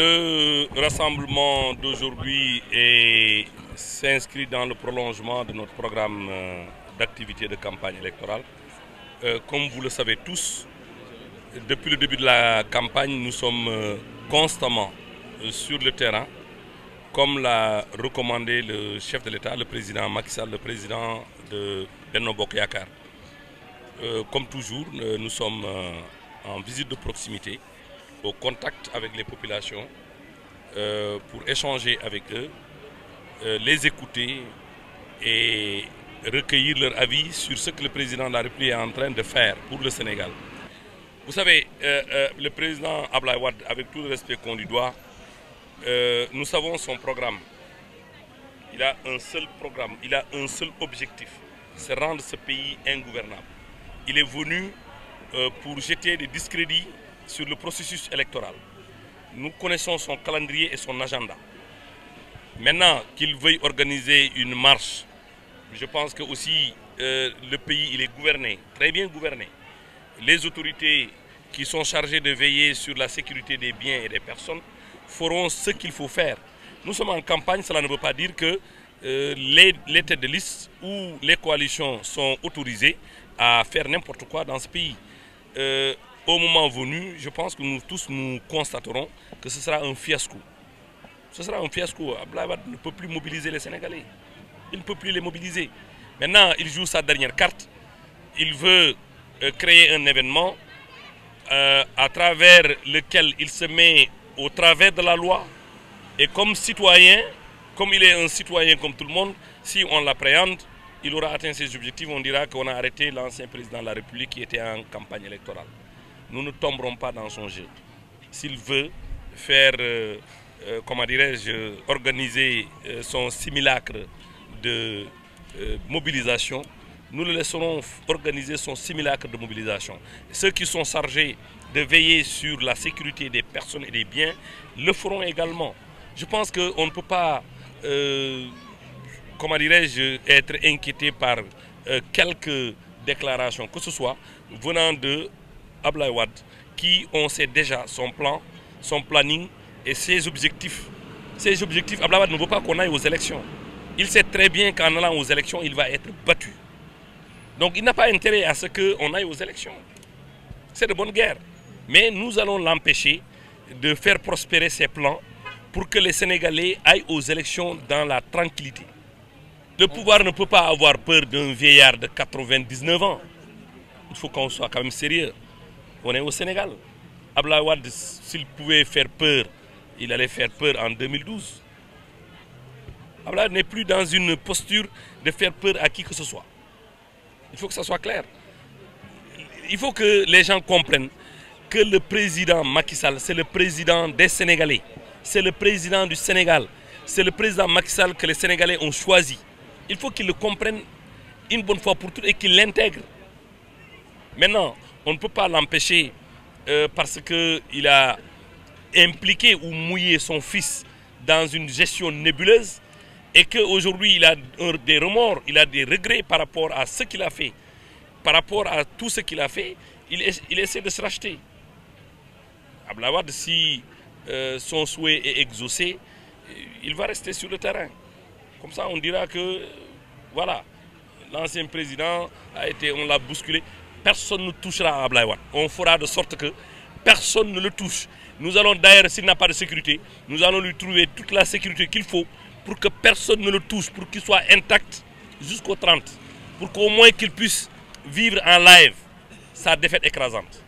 Le rassemblement d'aujourd'hui s'inscrit dans le prolongement de notre programme euh, d'activité de campagne électorale. Euh, comme vous le savez tous, depuis le début de la campagne, nous sommes euh, constamment sur le terrain, comme l'a recommandé le chef de l'État, le président Macky Sall, le président de Benno Bokyakar. comme toujours, nous sommes en visite de proximité au contact avec les populations euh, pour échanger avec eux, euh, les écouter et recueillir leur avis sur ce que le président de la République est en train de faire pour le Sénégal. Vous savez, euh, le président Ablaïwad, avec tout le respect qu'on lui doit, nous savons son programme. Il a un seul programme, il a un seul objectif, c'est rendre ce pays ingouvernable. Il est venu pour jeter des discrédits sur le processus électoral. Nous connaissons son calendrier et son agenda. Maintenant qu'il veuille organiser une marche, je pense que aussi euh, le pays il est gouverné, très bien gouverné. Les autorités qui sont chargées de veiller sur la sécurité des biens et des personnes feront ce qu'il faut faire. Nous sommes en campagne, cela ne veut pas dire que euh, les, les têtes de liste ou les coalitions sont autorisées à faire n'importe quoi dans ce pays. Euh, au moment venu, je pense que nous tous nous constaterons que ce sera un fiasco. Ce sera un fiasco. Ablaïwad ne peut plus mobiliser les Sénégalais. Il ne peut plus les mobiliser. Maintenant, il joue sa dernière carte. Il veut euh, créer un événement euh, à travers lequel il se met au travers de la loi. Et comme citoyen, comme il est un citoyen comme tout le monde, si on l'appréhende, il aura atteint ses objectifs. On dira qu'on a arrêté l'ancien président de la République qui était en campagne électorale nous ne tomberons pas dans son jeu. S'il veut faire, euh, euh, comment dirais-je, organiser euh, son simulacre de mobilisation, nous le laisserons organiser son simulacre de mobilisation. Ceux qui sont chargés de veiller sur la sécurité des personnes et des biens le feront également. Je pense qu'on ne peut pas, comment dirais-je, être inquiété par quelques déclarations que ce soit venant de Ablaïwad, qui on sait déjà son plan, son planning et ses objectifs. Ses objectifs, Ablaïwad ne veut pas qu'on aille aux élections. Il sait très bien qu'en allant aux élections, il va être battu. Donc il n'a pas intérêt à ce qu'on aille aux élections. C'est de bonne guerre. Mais nous allons l'empêcher de faire prospérer ses plans pour que les Sénégalais aillent aux élections dans la tranquillité. Le pouvoir ne peut pas avoir peur d'un vieillard de 99 ans. Il faut qu'on soit quand même sérieux. On est au Sénégal. Ablaïwad, s'il pouvait faire peur, il allait faire peur en 2012. Ablaïwad n'est plus dans une posture de faire peur à qui que ce soit. Il faut que ça soit clair. Il faut que les gens comprennent que le président Macky Sall, c'est le président des Sénégalais. C'est le président du Sénégal. C'est le président Macky Sall que les Sénégalais ont choisi. Il faut qu'ils le comprennent une bonne fois pour toutes et qu'ils l'intègrent. Maintenant, on ne peut pas l'empêcher euh, parce qu'il a impliqué ou mouillé son fils dans une gestion nébuleuse et qu'aujourd'hui il a des remords, il a des regrets par rapport à ce qu'il a fait, par rapport à tout ce qu'il a fait, il, essaie de se racheter. Ablawad, si euh, son souhait est exaucé, il va rester sur le terrain. Comme ça, on dira que, voilà, l'ancien président a été, on l'a bousculé personne ne touchera à Ablaïwan. On fera de sorte que personne ne le touche. Nous allons d'ailleurs, s'il n'a pas de sécurité, nous allons lui trouver toute la sécurité qu'il faut pour que personne ne le touche, pour qu'il soit intact jusqu'au 30, pour qu'au moins qu'il puisse vivre en live sa défaite écrasante.